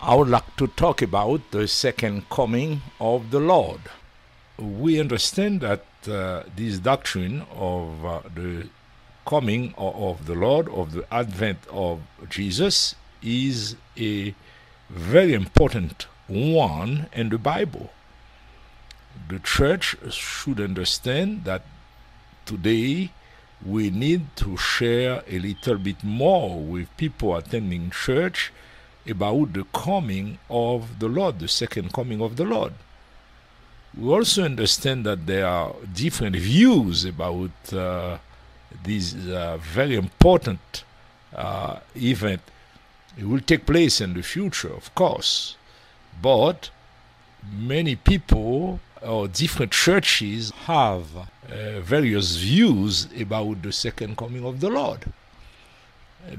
I would like to talk about the second coming of the Lord. We understand that uh, this doctrine of uh, the coming o- of the Lord, of the advent of Jesus, is a very important one in the Bible. The church should understand that today we need to share a little bit more with people attending church about the coming of the Lord, the second coming of the Lord. We also understand that there are different views about uh, this uh, very important uh, event. It will take place in the future, of course, but many people or different churches have uh, various views about the second coming of the Lord.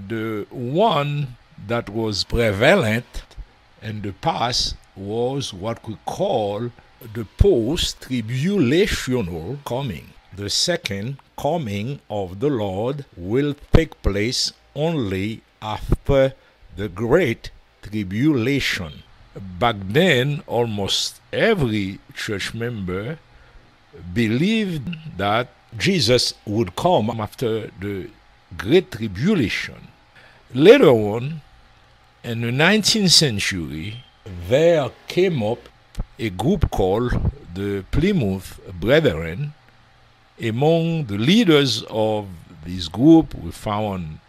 The one that was prevalent in the past was what we call the post tribulational coming. The second coming of the Lord will take place only after the great tribulation. Back then, almost every church member believed that Jesus would come after the great tribulation. Later on, in the 19th century, there came up a group called the Plymouth Brethren. Among the leaders of this group, we found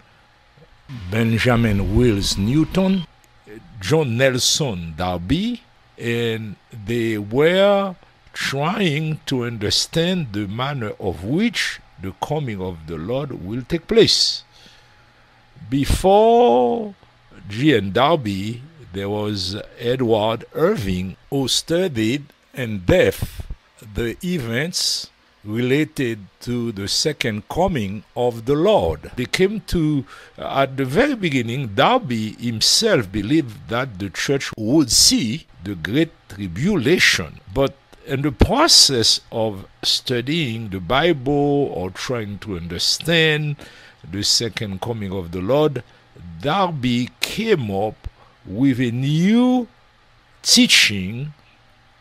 Benjamin Wills Newton, John Nelson Darby, and they were trying to understand the manner of which the coming of the Lord will take place. Before G. and Darby, there was Edward Irving who studied in depth the events related to the second coming of the Lord. They came to, uh, at the very beginning, Darby himself believed that the church would see the great tribulation. But in the process of studying the Bible or trying to understand the second coming of the Lord, Darby came up with a new teaching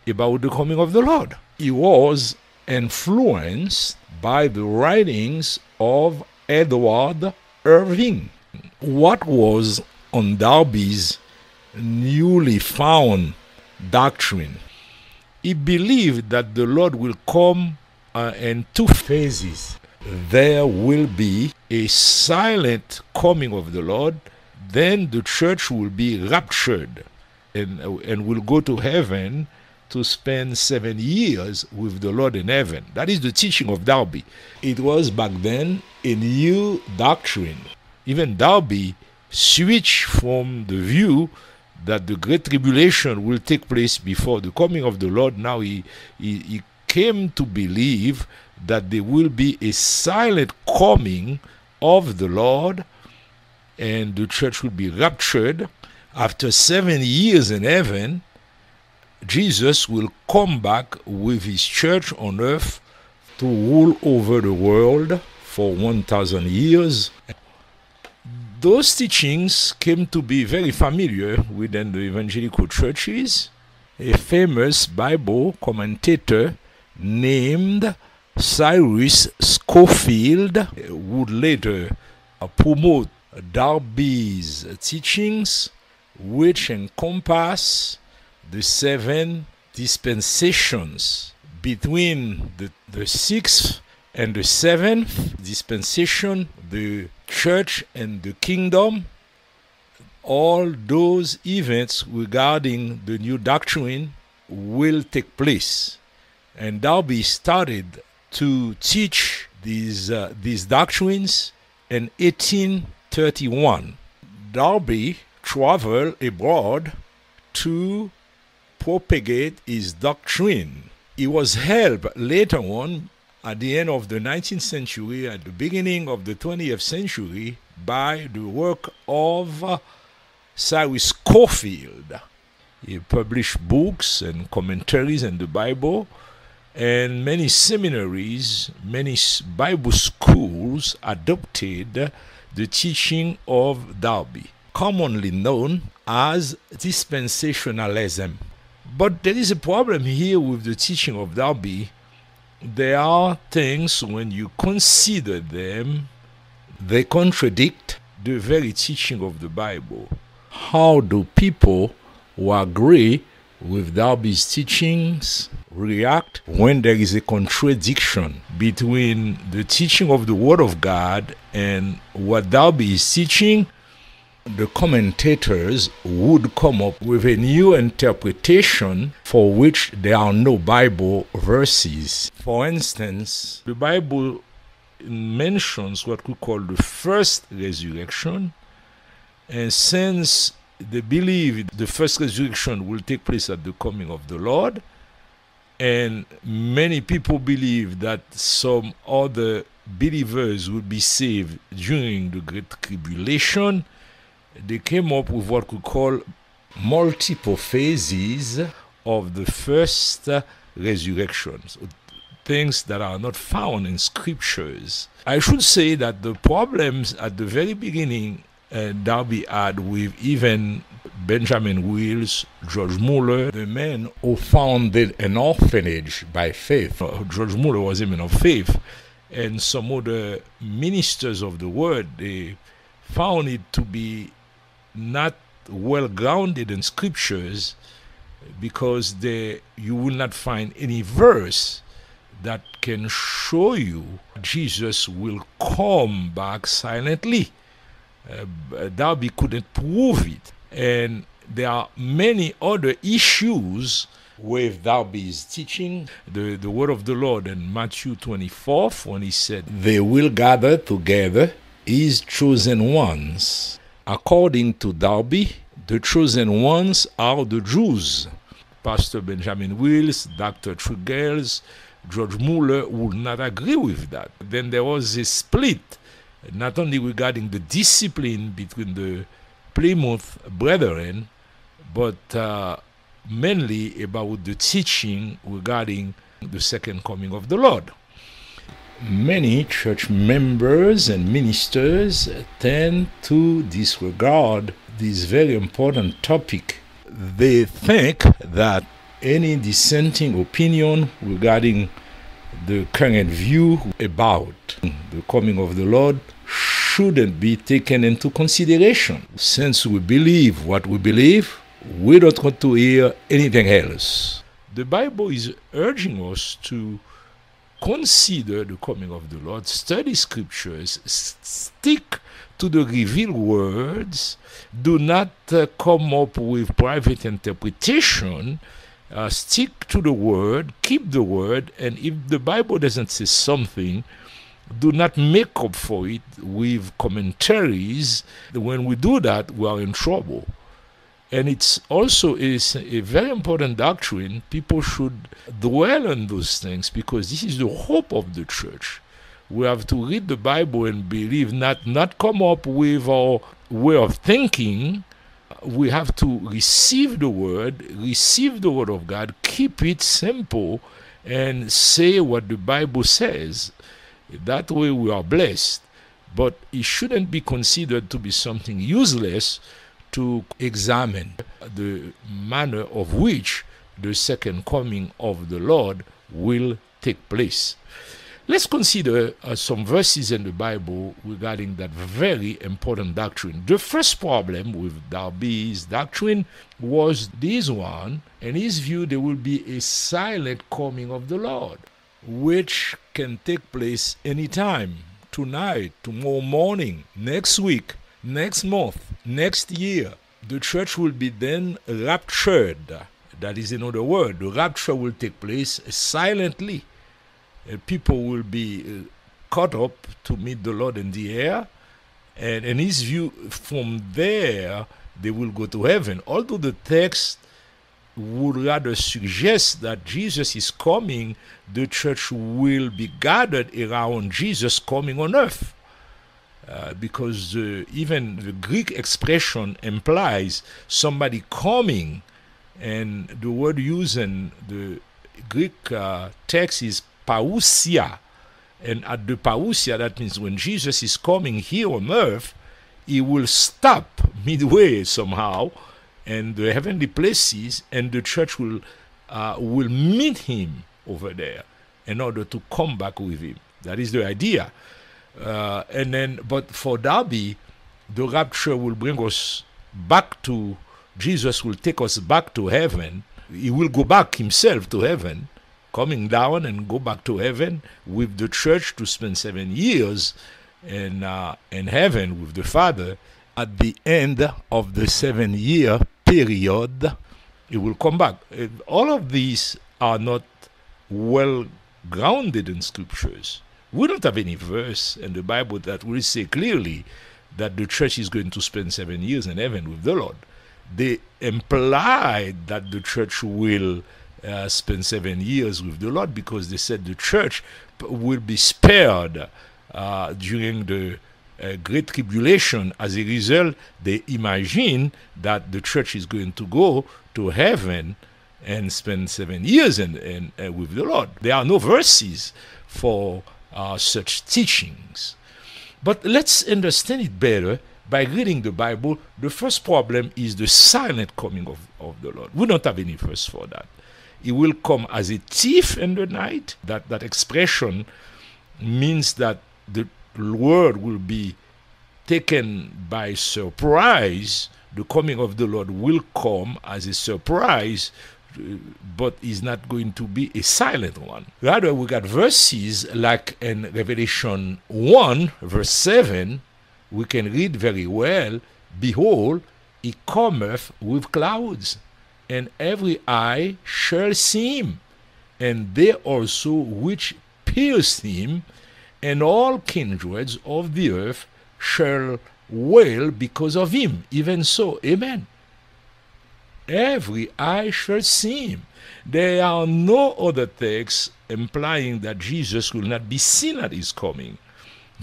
about the coming of the Lord. He was influenced by the writings of Edward Irving. What was on Darby's newly found doctrine? He believed that the Lord will come uh, in two phases. There will be a silent coming of the Lord, then the church will be raptured and, and will go to heaven to spend seven years with the Lord in heaven. That is the teaching of Darby. It was back then a new doctrine. Even Darby switched from the view that the great tribulation will take place before the coming of the Lord. Now he, he, he came to believe that there will be a silent coming of the Lord and the church will be raptured after seven years in heaven Jesus will come back with his church on earth to rule over the world for 1,000 years. Those teachings came to be very familiar within the evangelical churches. A famous Bible commentator named Cyrus Scofield would later promote Darby's teachings, which encompass the seven dispensations between the, the sixth and the seventh dispensation, the church and the kingdom, all those events regarding the new doctrine will take place. And Darby started to teach these, uh, these doctrines in 1831. Darby traveled abroad to propagate his doctrine. He was helped later on at the end of the 19th century, at the beginning of the 20th century, by the work of uh, Cyrus Scofield. He published books and commentaries on the Bible, and many seminaries, many Bible schools adopted the teaching of Darby. commonly known as dispensationalism. But there is a problem here with the teaching of Darby. There are things when you consider them, they contradict the very teaching of the Bible. How do people who agree with Darby's teachings react when there is a contradiction between the teaching of the Word of God and what Darby is teaching? The commentators would come up with a new interpretation for which there are no Bible verses. For instance, the Bible mentions what we call the first resurrection, and since they believe the first resurrection will take place at the coming of the Lord. And many people believe that some other believers will be saved during the Great Tribulation. They came up with what we call multiple phases of the first resurrections, things that are not found in scriptures. I should say that the problems at the very beginning uh, Darby had with even Benjamin Wills, George Muller, the men who founded an orphanage by faith. Uh, George Muller was a man of faith, and some other ministers of the word, they found it to be not well grounded in scriptures because they, you will not find any verse that can show you Jesus will come back silently uh, Darby couldn't prove it. And there are many other issues with Darby's teaching. The, the word of the Lord in Matthew 24, when he said, They will gather together his chosen ones. According to Darby, the chosen ones are the Jews. Pastor Benjamin Wills, Dr. Tregelles, George Muller would not agree with that. Then there was a split not only regarding the discipline between the Plymouth brethren, but uh, mainly about the teaching regarding the second coming of the Lord. Many church members and ministers tend to disregard this very important topic. They think that any dissenting opinion regarding the current view about the coming of the Lord shouldn't be taken into consideration. Since we believe what we believe, we don't want to hear anything else. The Bible is urging us to consider the coming of the Lord, study scriptures, stick to the revealed words, do not uh, come up with private interpretation. Uh, stick to the word, keep the word, and if the Bible doesn't say something, do not make up for it with commentaries. When we do that, we are in trouble. And it's also is a very important doctrine. People should dwell on those things because this is the hope of the church. We have to read the Bible and believe, not not come up with our way of thinking. We have to receive the word, receive the word of God, keep it simple, and say what the Bible says that way we are blessed. But it shouldn't be considered to be something useless to examine the manner of which the second coming of the Lord will take place. Let's consider uh, some verses in the Bible regarding that very important doctrine. The first problem with Darby's doctrine was this one. In his view, there will be a silent coming of the Lord which can take place anytime tonight, tomorrow morning, next week, next month, next year. The church will be then raptured. That is another word. The rapture will take place silently. Uh, people will be uh, caught up to meet the Lord in the air. And in his view, from there, they will go to heaven. Although the text would rather suggest that Jesus is coming, the church will be gathered around Jesus coming on earth. Uh, because uh, even the Greek expression implies somebody coming, and the word used in the Greek uh, text is parousia. And at the parousia, that means when Jesus is coming here on earth, he will stop midway somehow and the heavenly places and the church will uh, will meet him over there in order to come back with him that is the idea uh, and then but for darby the rapture will bring us back to jesus will take us back to heaven he will go back himself to heaven coming down and go back to heaven with the church to spend seven years in, uh, in heaven with the Father. At the end of the seven year period, it will come back. Uh, all of these are not well grounded in scriptures. We don't have any verse in the Bible that will say clearly that the church is going to spend seven years in heaven with the Lord. They imply that the church will uh, spend seven years with the Lord because they said the church will be spared uh, during the Great Tribulation. As a result, they imagine that the church is going to go to heaven and spend seven years in, uh, with the Lord. There are no verses for uh, such teachings. But let's understand it better by reading the Bible. The first problem is the silent coming of, of the Lord. We don't have any verse for that. He will come as a thief in the night. That, that expression means that the world will be taken by surprise. The coming of the Lord will come as a surprise, but is not going to be a silent one. Rather, we got verses like in Revelation 1, verse 7, we can read very well Behold, he cometh with clouds, and every eye shall see him, and they also which pierced him, and all kindreds of the earth shall wail because of him. Even so, amen. Every eye shall see him. There are no other texts implying that Jesus will not be seen at his coming.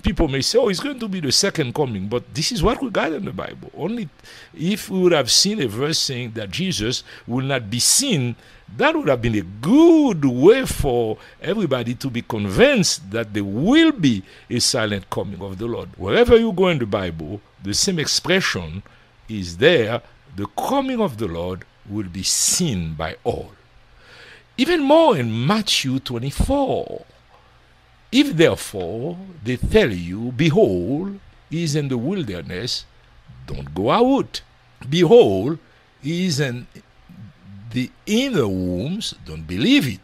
People may say, oh, it's going to be the second coming, but this is what we got in the Bible. Only if we would have seen a verse saying that Jesus will not be seen, that would have been a good way for everybody to be convinced that there will be a silent coming of the Lord. Wherever you go in the Bible, the same expression is there the coming of the Lord will be seen by all. Even more in Matthew 24. If therefore they tell you, Behold, he is in the wilderness, don't go out. Behold, he is in the inner wombs, don't believe it.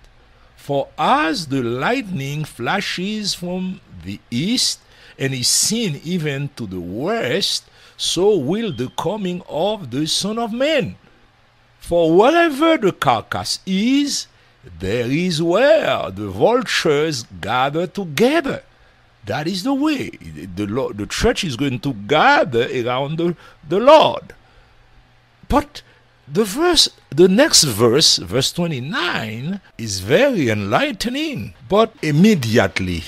For as the lightning flashes from the east and is seen even to the west, so will the coming of the Son of Man. For wherever the carcass is, there is where the vultures gather together. That is the way. The, Lord, the church is going to gather around the, the Lord. But the verse, the next verse, verse 29, is very enlightening. But immediately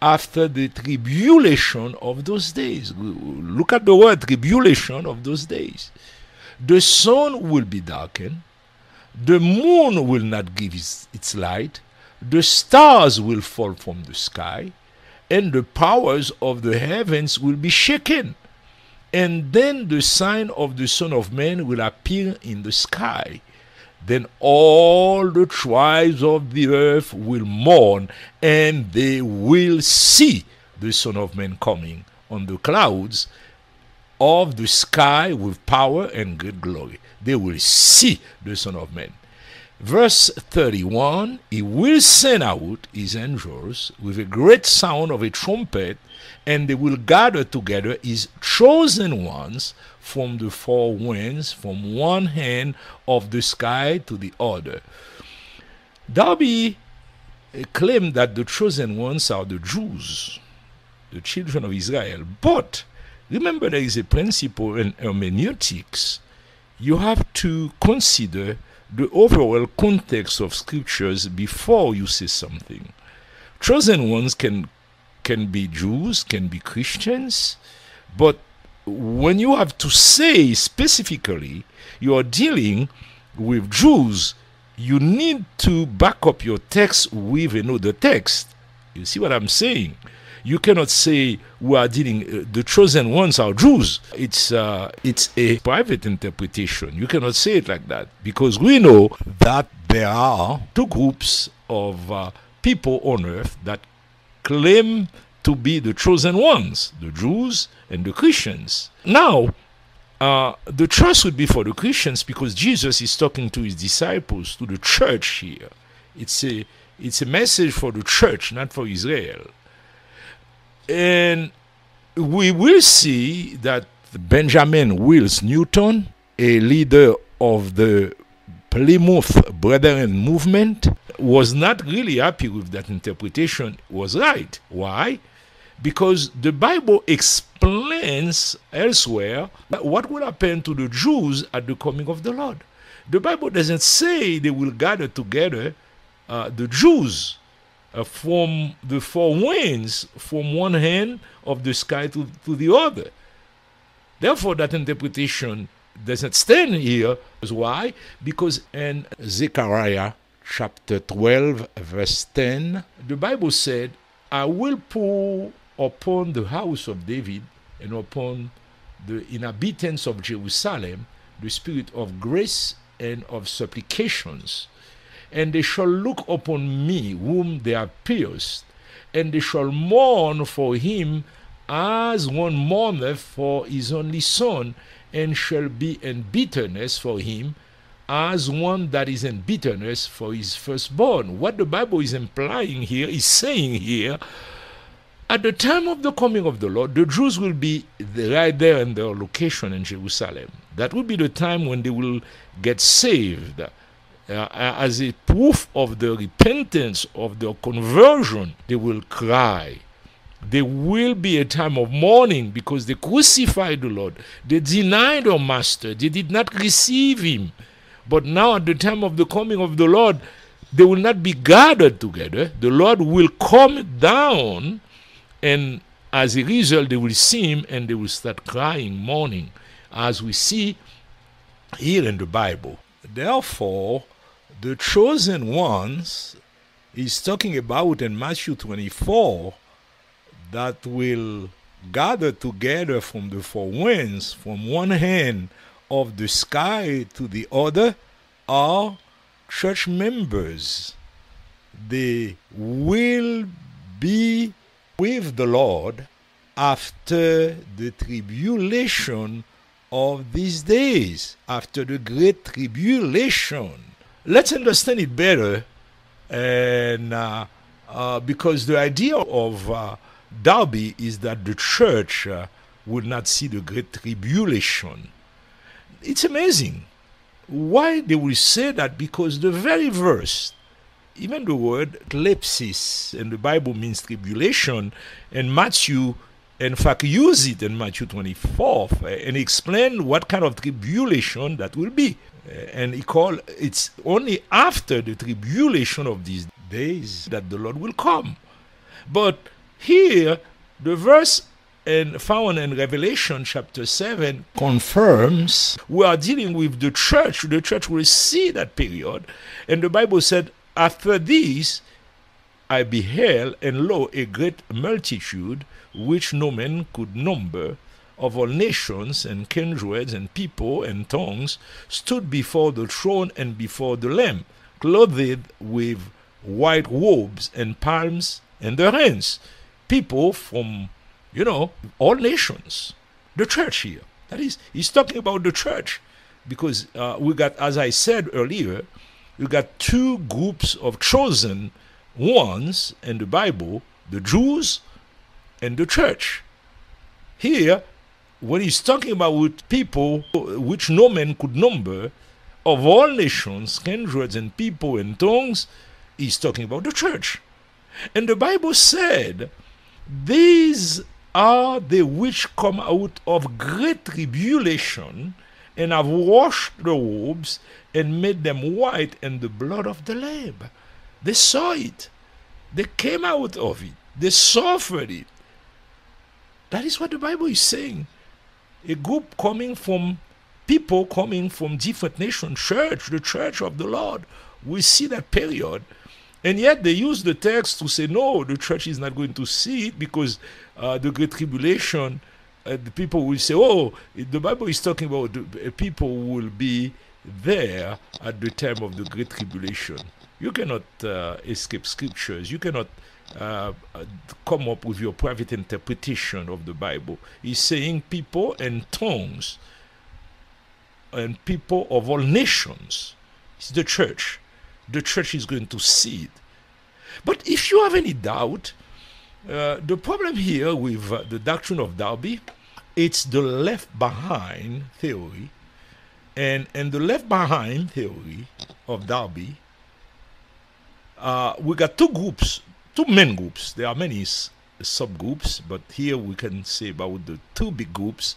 after the tribulation of those days, look at the word tribulation of those days. The sun will be darkened, the moon will not give its, its light, the stars will fall from the sky, and the powers of the heavens will be shaken. And then the sign of the Son of Man will appear in the sky. Then all the tribes of the earth will mourn, and they will see the Son of Man coming on the clouds of the sky with power and great glory. They will see the Son of Man. Verse 31 He will send out his angels with a great sound of a trumpet, and they will gather together his chosen ones from the four winds, from one end of the sky to the other. Darby claimed that the chosen ones are the Jews, the children of Israel. But remember, there is a principle in hermeneutics. You have to consider the overall context of scriptures before you say something. Chosen ones can can be Jews, can be Christians, but when you have to say specifically you are dealing with Jews, you need to back up your text with another text. You see what I'm saying? You cannot say we are dealing. Uh, the chosen ones are Jews. It's uh, it's a private interpretation. You cannot say it like that because we know that there are two groups of uh, people on earth that claim to be the chosen ones: the Jews and the Christians. Now, uh, the trust would be for the Christians because Jesus is talking to his disciples, to the church here. It's a it's a message for the church, not for Israel. And we will see that Benjamin Wills Newton, a leader of the Plymouth Brethren movement, was not really happy with that interpretation. Was right. Why? because the Bible explains elsewhere what will happen to the Jews at the coming of the Lord. The Bible doesn't say they will gather together uh, the Jews uh, from the four winds, from one hand of the sky to, to the other. Therefore, that interpretation doesn't stand here. Why? Because in Zechariah chapter 12, verse 10, the Bible said, I will pour upon the house of David and upon the inhabitants of Jerusalem the spirit of grace and of supplications. And they shall look upon me, whom they have pierced, and they shall mourn for him as one mourneth for his only son, and shall be in bitterness for him as one that is in bitterness for his firstborn. What the Bible is implying here is saying here at the time of the coming of the Lord, the Jews will be right there in their location in Jerusalem. That will be the time when they will get saved. Uh, as a proof of the repentance of their conversion, they will cry. There will be a time of mourning because they crucified the Lord. They denied their master. They did not receive him. But now, at the time of the coming of the Lord, they will not be gathered together. The Lord will come down and as a result, they will see him and they will start crying, mourning, as we see here in the Bible. Therefore, the chosen ones is talking about in Matthew 24 that will gather together from the four winds, from one hand of the sky to the other, are church members. They will be with the Lord after the tribulation of these days, after the great tribulation. Let's understand it better, and uh, uh, because the idea of uh, Darby is that the church uh, would not see the great tribulation. It's amazing. Why they will say that? Because the very verse even the word thlipsis in the Bible means tribulation, and Matthew, in fact, use it in Matthew 24 and explain what kind of tribulation that will be. Eh, and he called it's only after the tribulation of these days that the Lord will come. But here, the verse and found in Revelation chapter 7 confirms we are dealing with the church. The church will see that period. And the Bible said, after this, I beheld, and lo, a great multitude, which no man could number, of all nations and kindreds and people and tongues, stood before the throne and before the Lamb, clothed with white robes and palms in their hands. People from, you know, all nations. The church here. That is, he's talking about the church. Because uh, we got, as I said earlier, we got two groups of chosen ones in the Bible the Jews and the church. Here, when he's talking about people which no man could number, of all nations, kindreds, and people and tongues, he's talking about the church. And the Bible said, These are the which come out of great tribulation and have washed the robes and made them white in the blood of the Lamb. They saw it. They came out of it. They suffered it. That is what the Bible is saying. A group coming from people coming from different nations, church, the church of the Lord. We see that period. And yet they use the text to say, no, the church is not going to see it because uh, the Great Tribulation, uh, the people will say, oh, the Bible is talking about the, people will be there at the time of the Great Tribulation. You cannot uh, escape scriptures. You cannot uh, come up with your private interpretation of the Bible. He's saying people and tongues and people of all nations. It's the church. The church is going to see it. But if you have any doubt, uh, the problem here with uh, the doctrine of Darby, it's the left behind theory. And, and the left behind theory of Darby, uh, we got two groups, two main groups. There are many subgroups, but here we can say about the two big groups.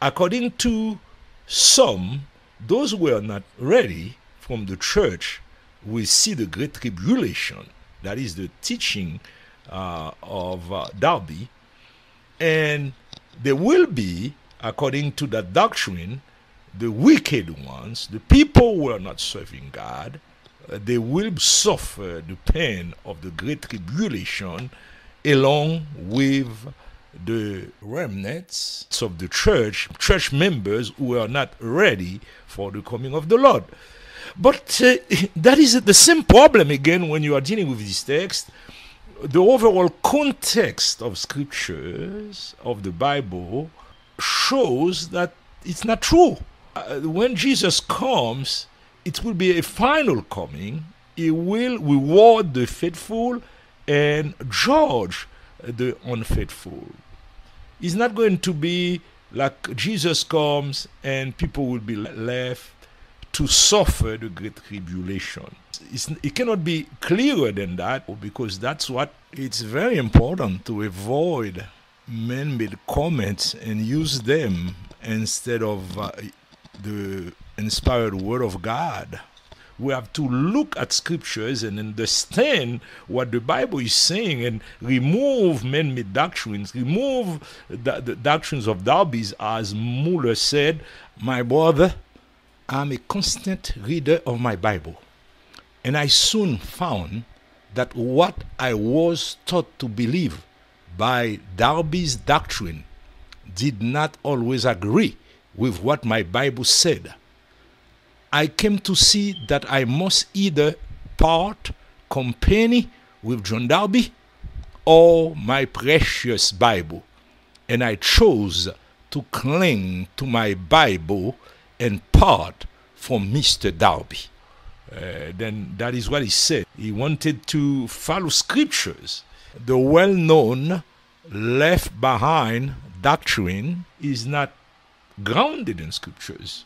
According to some, those who are not ready from the church will see the great tribulation. That is the teaching uh, of uh, Darby. And there will be, according to that doctrine, the wicked ones, the people who are not serving God, they will suffer the pain of the great tribulation along with the remnants of the church, church members who are not ready for the coming of the Lord. But uh, that is the same problem again when you are dealing with this text. The overall context of scriptures of the Bible shows that it's not true. Uh, when Jesus comes, it will be a final coming. He will reward the faithful and judge the unfaithful. It's not going to be like Jesus comes and people will be left to suffer the great tribulation. It's, it cannot be clearer than that because that's what it's very important to avoid man made comments and use them instead of uh, the inspired word of God we have to look at scriptures and understand what the Bible is saying and remove man made doctrines, remove the, the, doctrines of Darby's, as Muller said. My brother, I'm a constant reader of my Bible, and I soon found that what I was taught to believe by Darby's doctrine did not always agree with what my Bible said. I came to see that I must either part company with John Darby or my precious Bible. And I chose to cling to my Bible and part from Mr. Darby. Uh, then that is what he said. He wanted to follow scriptures. The well known left behind doctrine is not grounded in scriptures.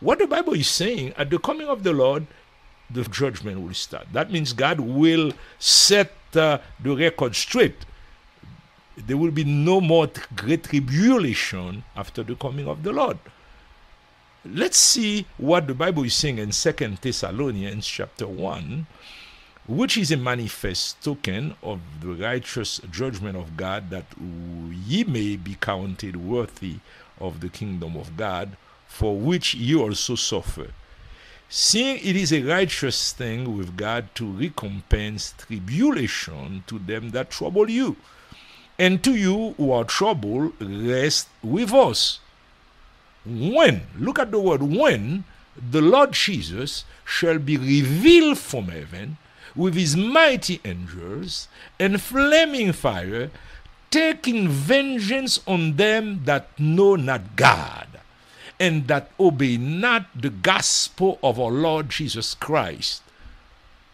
What the Bible is saying, at the coming of the Lord, the judgment will start. That means God will set uh, the record straight. There will be no more great tribulation after the coming of the Lord. Let's see what the Bible is saying in Second Thessalonians chapter 1, which is a manifest token of the righteous judgment of God that ye may be counted worthy of the kingdom of God for which you also suffer. Seeing it is a righteous thing with God to recompense tribulation to them that trouble you, and to you who are troubled, rest with us. When, look at the word when, the Lord Jesus shall be revealed from heaven with his mighty angels and flaming fire, taking vengeance on them that know not God and that obey not the gospel of our Lord Jesus Christ,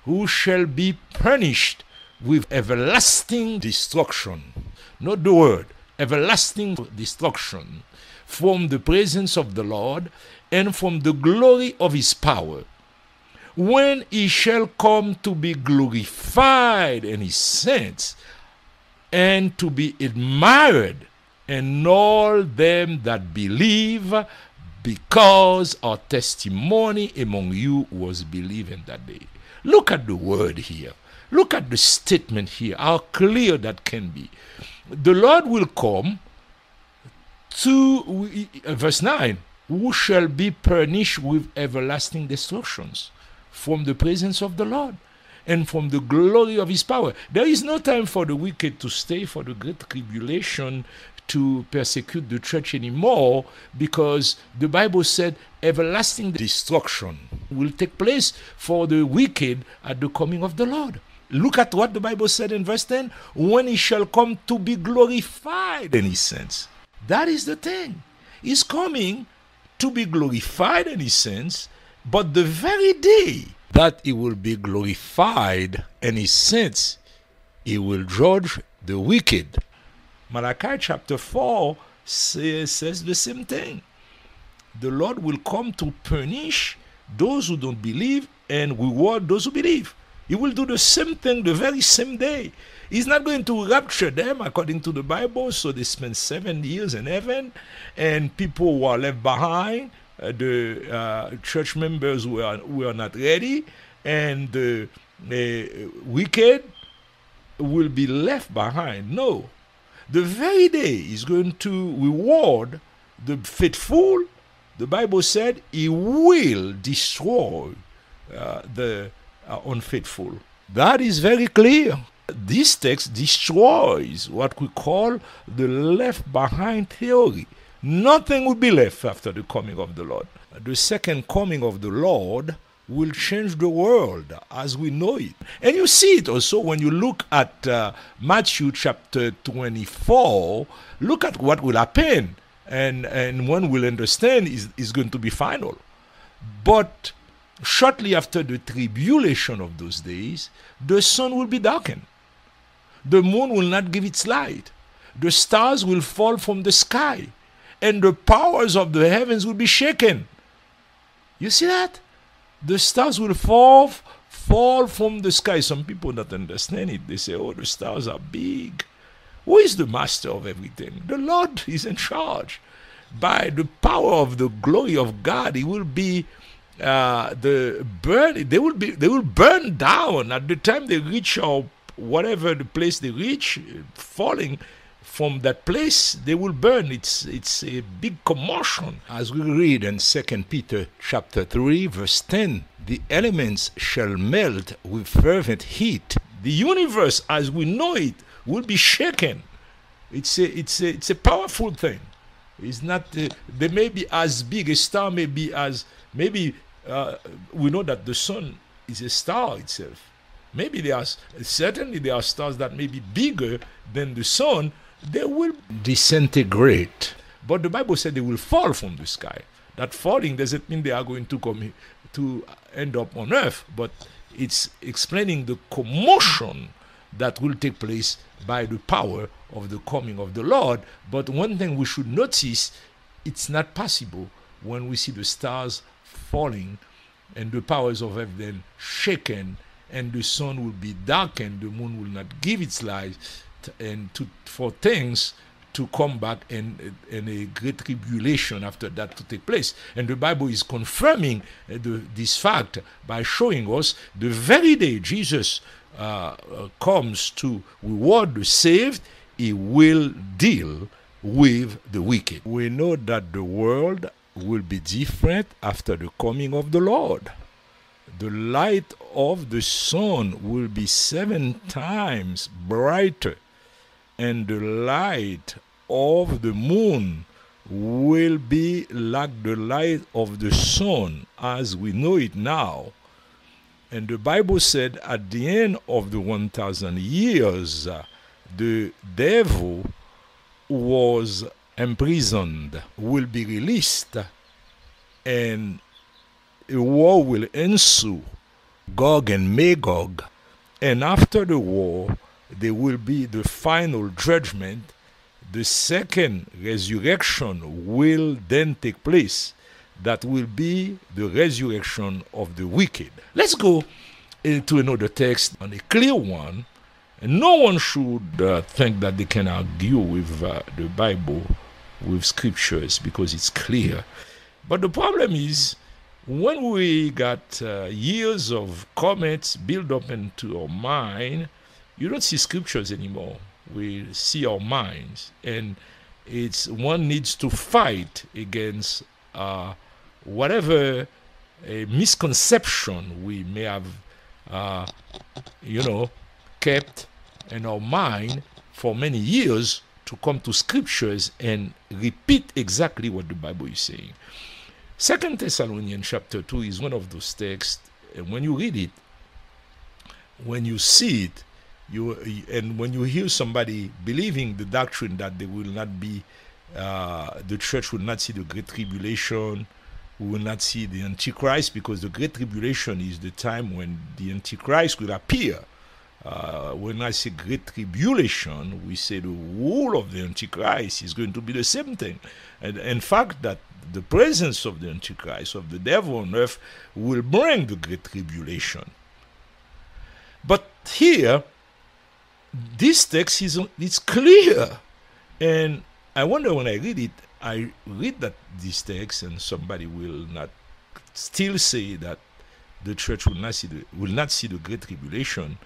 who shall be punished with everlasting destruction. Not the word, everlasting destruction from the presence of the Lord and from the glory of his power. When he shall come to be glorified in his saints and to be admired and all them that believe because our testimony among you was believed in that day. Look at the word here. Look at the statement here, how clear that can be. The Lord will come to, uh, verse 9, who shall be punished with everlasting destructions from the presence of the Lord. And from the glory of his power. There is no time for the wicked to stay for the great tribulation to persecute the church anymore because the Bible said everlasting destruction will take place for the wicked at the coming of the Lord. Look at what the Bible said in verse 10 when he shall come to be glorified in his sense. That is the thing. He's coming to be glorified in his sense, but the very day that he will be glorified and his sense, he will judge the wicked. Malachi chapter 4 say, says the same thing. The Lord will come to punish those who don't believe and reward those who believe. He will do the same thing the very same day. He's not going to rapture them according to the Bible, so they spend seven years in heaven, and people who are left behind, the uh, church members were, are not ready, and the wicked will be left behind. No. The very day he's going to reward the faithful, the Bible said he will destroy uh, the uh, unfaithful. That is very clear. This text destroys what we call the left behind theory. Nothing will be left after the coming of the Lord. The second coming of the Lord will change the world as we know it. And you see it also when you look at uh, Matthew chapter 24, look at what will happen. And, and one will understand is, is going to be final. But shortly after the tribulation of those days, the sun will be darkened. The moon will not give its light. The stars will fall from the sky. And the powers of the heavens will be shaken. You see that? The stars will fall fall from the sky. Some people don't understand it. They say, oh, the stars are big. Who is the master of everything? The Lord is in charge. By the power of the glory of God, He will be uh, the burn they will be they will burn down at the time they reach or whatever the place they reach falling from that place they will burn it's it's a big commotion as we read in second peter chapter 3 verse 10 the elements shall melt with fervent heat the universe as we know it will be shaken it's a it's a it's a powerful thing it's not uh, they may be as big a star may be as maybe uh, we know that the sun is a star itself. Maybe there are certainly there are stars that may be bigger than the sun. They will disintegrate, but the Bible said they will fall from the sky. That falling doesn't mean they are going to come to end up on earth, but it's explaining the commotion that will take place by the power of the coming of the Lord. But one thing we should notice it's not possible when we see the stars falling, and the powers of heaven shaken, and the sun will be darkened, the moon will not give its light, and to, for things to come back and, and a great tribulation after that to take place. And the Bible is confirming uh, the, this fact by showing us the very day Jesus uh, uh, comes to reward the saved, he will deal with the wicked. We know that the world will be different after the coming of the Lord. The light of the sun will be seven times brighter, and the light of the moon will be like the light of the sun as we know it now. And the Bible said at the end of the 1,000 years, the devil was imprisoned will be released and a war will ensue, Gog and Magog. And after the war, there will be the final judgment. The second resurrection will then take place. That will be the resurrection of the wicked. Let's go into another text, on a clear one. And no one should uh, think that they can argue with uh, the Bible with scriptures because it's clear. But the problem is when we got uh, years of comments built up into our mind, you don't see scriptures anymore. We see our minds, and it's one needs to fight against uh, whatever a misconception we may have uh, you know, kept in our mind for many years to come to scriptures and repeat exactly what the Bible is saying. Second Thessalonians chapter 2 is one of those texts, and when you read it, when you see it, you and when you hear somebody believing the doctrine that they will not be, uh, the church will not see the great tribulation, we will not see the Antichrist because the Great Tribulation is the time when the Antichrist will appear. Uh, when I say Great Tribulation, we say the rule of the Antichrist is going to be the same thing. And in fact, that the presence of the Antichrist, of the devil on earth, will bring the Great Tribulation. But here, this text is it's clear. And I wonder when I read it, I read that this text, and somebody will not still say that the church will not see the will not see the great tribulation.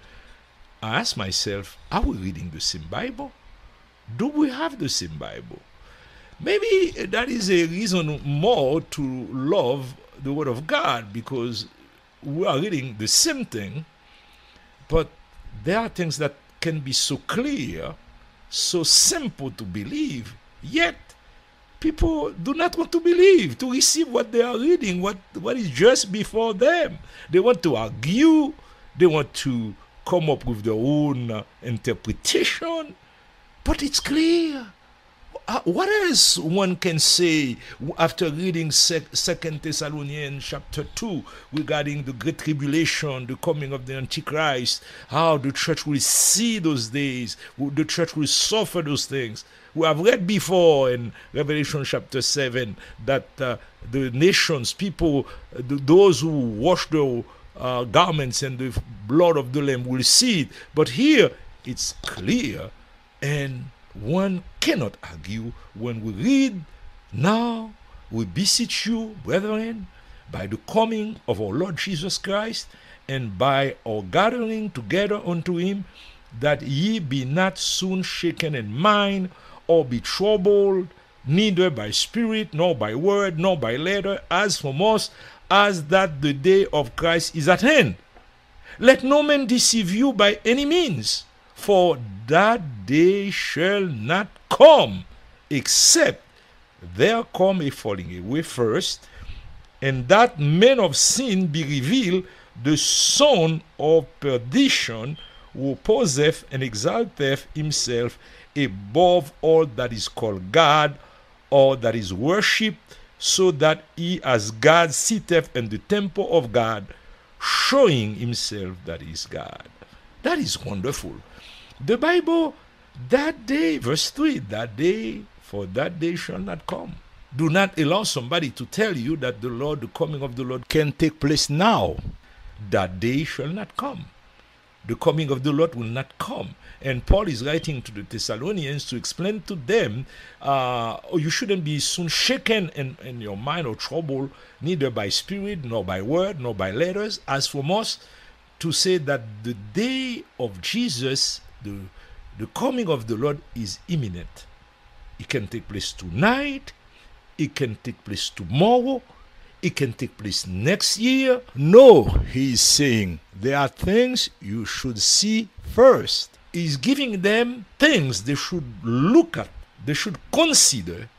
I ask myself, are we reading the same Bible? Do we have the same Bible? Maybe that is a reason more to love the Word of God because we are reading the same thing, but there are things that can be so clear, so simple to believe, yet people do not want to believe, to receive what they are reading, what, what is just before them. They want to argue, they want to come up with their own uh, interpretation, but it's clear. Uh, what else one can say after reading Second Thessalonians chapter 2 regarding the great tribulation, the coming of the Antichrist, how the church will see those days, the church will suffer those things. We have read before in Revelation chapter 7 that uh, the nations, people, those who wash their uh, garments and the blood of the Lamb will see it. But here it's clear and one cannot argue when we read, Now we beseech you, brethren, by the coming of our Lord Jesus Christ, and by our gathering together unto him, that ye be not soon shaken in mind, or be troubled, neither by spirit, nor by word, nor by letter, as from us, as that the day of Christ is at hand. Let no man deceive you by any means for that day shall not come except there come a falling away first, and that man of sin be revealed, the son of perdition, who poseth and exalteth himself above all that is called God or that is worshipped, so that he as God sitteth in the temple of God, showing himself that is God. That is wonderful. The Bible, that day, verse 3, that day, for that day shall not come. Do not allow somebody to tell you that the Lord, the coming of the Lord, can take place now. That day shall not come. The coming of the Lord will not come. And Paul is writing to the Thessalonians to explain to them, uh, oh, you shouldn't be soon shaken in, in your mind or troubled, neither by spirit, nor by word, nor by letters, as from us, to say that the day of Jesus the, the coming of the Lord is imminent. It can take place tonight, it can take place tomorrow, it can take place next year. No, he is saying there are things you should see first. He's giving them things they should look at, they should consider,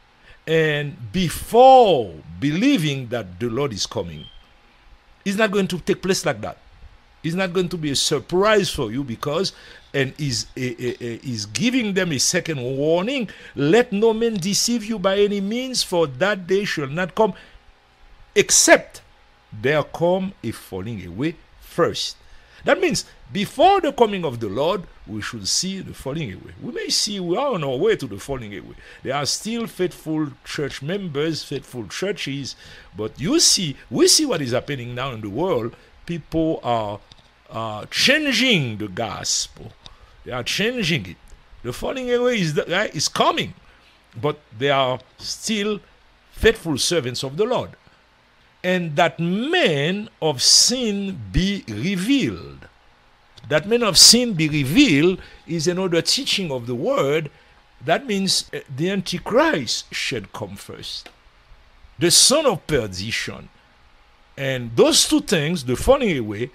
and before believing that the Lord is coming. It's not going to take place like that. It's not going to be a surprise for you because and is is giving them a second warning. Let no man deceive you by any means for that day shall not come except there come a falling away first. That means before the coming of the lord we should see the falling away. We may see we are on our way to the falling away. There are still faithful church members faithful churches but you see we see what is happening now in the world. People are uh, changing the gospel. They are changing it. The falling away is, uh, is coming, but they are still faithful servants of the Lord. And that man of sin be revealed. That man of sin be revealed is another teaching of the word. That means uh, the Antichrist should come first. The son of perdition. And those two things, the falling away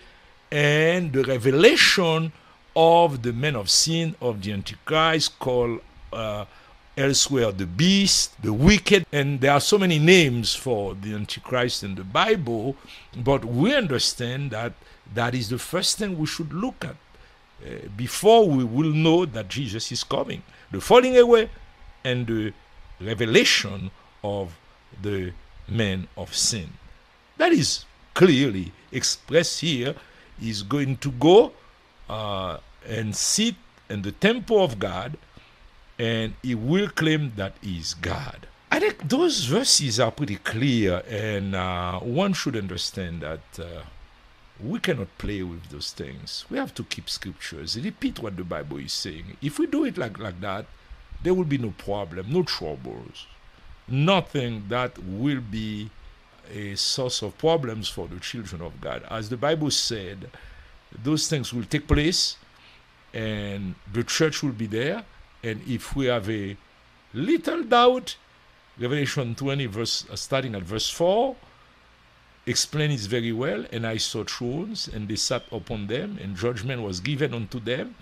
and the revelation of the men of sin, of the Antichrist, called uh, elsewhere the beast, the wicked, and there are so many names for the Antichrist in the Bible, but we understand that that is the first thing we should look at uh, before we will know that Jesus is coming. The falling away and the revelation of the men of sin. That is clearly expressed here. Is going to go uh, and sit in the temple of God and he will claim that he is God. I think those verses are pretty clear, and uh, one should understand that uh, we cannot play with those things. We have to keep scriptures, repeat what the Bible is saying. If we do it like, like that, there will be no problem, no troubles, nothing that will be a source of problems for the children of God. As the Bible said, those things will take place, and the church will be there and if we have a little doubt, Revelation 20, verse, uh, starting at verse 4, explains very well. And I saw thrones, and they sat upon them, and judgment was given unto them.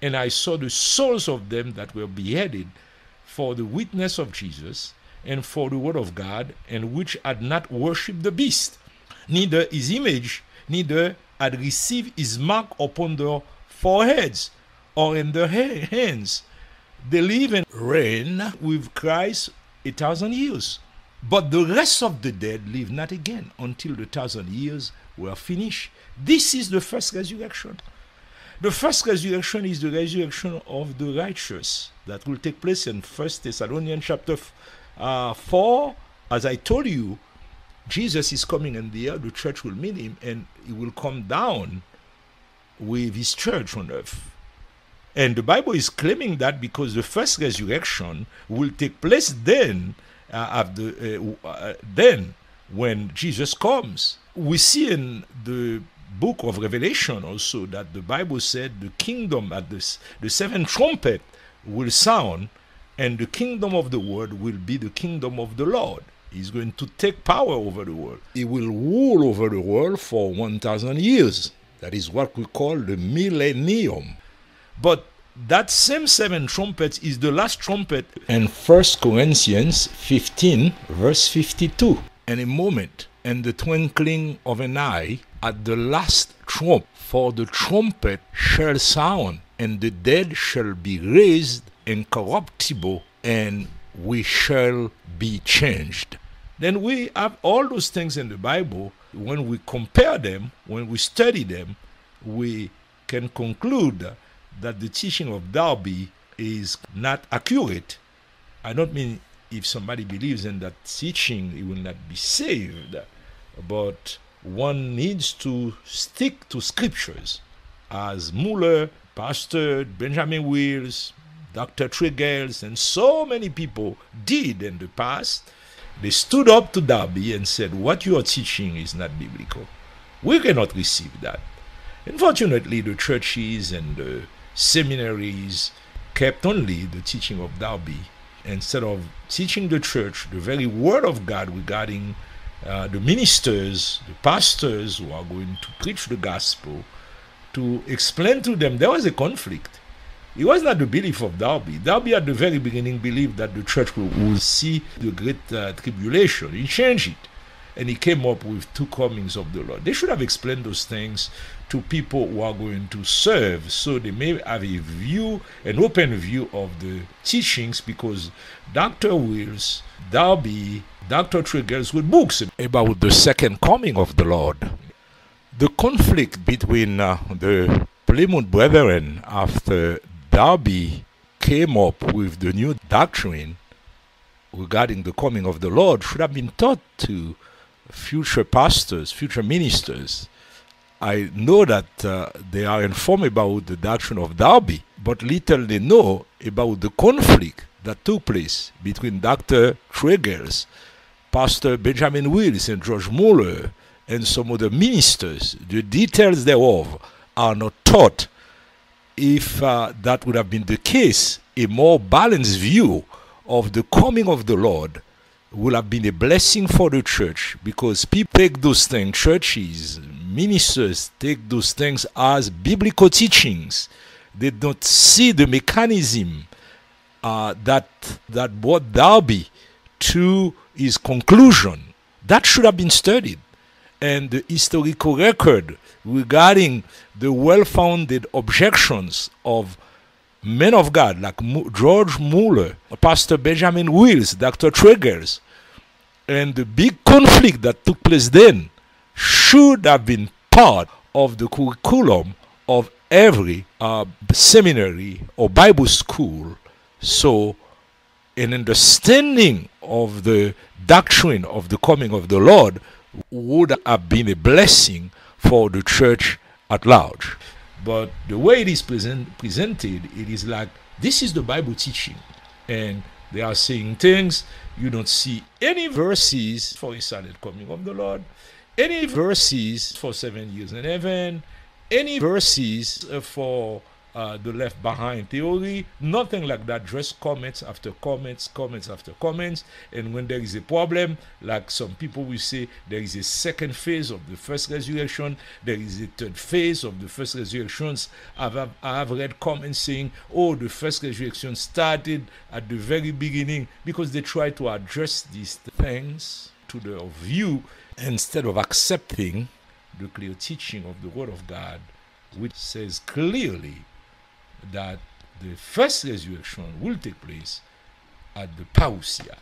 And I saw the souls of them that were beheaded for the witness of Jesus and for the word of God, and which had not worshipped the beast, neither his image, neither had received his mark upon their foreheads or in their hands they live and reign with Christ a thousand years. But the rest of the dead live not again until the thousand years were finished. This is the first resurrection. The first resurrection is the resurrection of the righteous that will take place in First Thessalonians chapter uh, 4. As I told you, Jesus is coming in the the church will meet him, and he will come down with his church on earth. And the Bible is claiming that because the first resurrection will take place then, uh, after, uh, uh, then when Jesus comes. We see in the book of Revelation also that the Bible said the kingdom at this, the seventh trumpet will sound, and the kingdom of the world will be the kingdom of the Lord. He's going to take power over the world. He will rule over the world for 1,000 years. That is what we call the millennium. But that same seven trumpets is the last trumpet in 1 Corinthians 15, verse 52. In a moment, in the twinkling of an eye, at the last trump, for the trumpet shall sound, and the dead shall be raised incorruptible, and we shall be changed. Then we have all those things in the Bible. When we compare them, when we study them, we can conclude that the teaching of Darby is not accurate. I don't mean if somebody believes in that teaching, he will not be saved, but one needs to stick to scriptures. As Muller, Pastor Benjamin Wills, Dr. Tregelles, and so many people did in the past, they stood up to Darby and said, What you are teaching is not biblical. We cannot receive that. Unfortunately, the churches and the seminaries kept only the teaching of Darby instead of teaching the church the very word of God regarding uh, the ministers, the pastors who are going to preach the gospel, to explain to them there was a conflict. It was not the belief of Darby. Darby at the very beginning believed that the church will, will see the great uh, tribulation. He changed it and he came up with two comings of the Lord. They should have explained those things to people who are going to serve so they may have a view, an open view of the teachings because Dr. Wills, Darby, Dr. Tregelles with books about the second coming of the Lord. The conflict between uh, the Plymouth Brethren after Darby came up with the new doctrine regarding the coming of the Lord should have been taught to future pastors, future ministers, I know that uh, they are informed about the doctrine of Darby, but little they know about the conflict that took place between Dr. Tregelles, Pastor Benjamin Wills, and George Muller, and some other ministers. The details thereof are not taught. If uh, that would have been the case, a more balanced view of the coming of the Lord would have been a blessing for the church because people take those things, churches, ministers take those things as biblical teachings. They don't see the mechanism uh, that that brought Darby to his conclusion. That should have been studied, and the historical record regarding the well-founded objections of men of God like George Mueller, Pastor Benjamin Wills, Dr. Tregelles, and the big conflict that took place then should have been part of the curriculum of every uh, seminary or Bible school. So, an understanding of the doctrine of the coming of the Lord would have been a blessing for the church at large. But the way it is present, presented, it is like this is the Bible teaching. And they are saying things. You don't see any verses for silent coming of the Lord, any verses for seven years in heaven, any verses uh, for uh, the left behind theory, nothing like that, just comments after comments, comments after comments. And when there is a problem, like some people will say, there is a second phase of the first resurrection, there is a third phase of the first resurrections. I've, I have read comments saying, oh, the first resurrection started at the very beginning because they try to address these things to their view instead of accepting the clear teaching of the Word of God, which says clearly that the first resurrection will take place at the parousia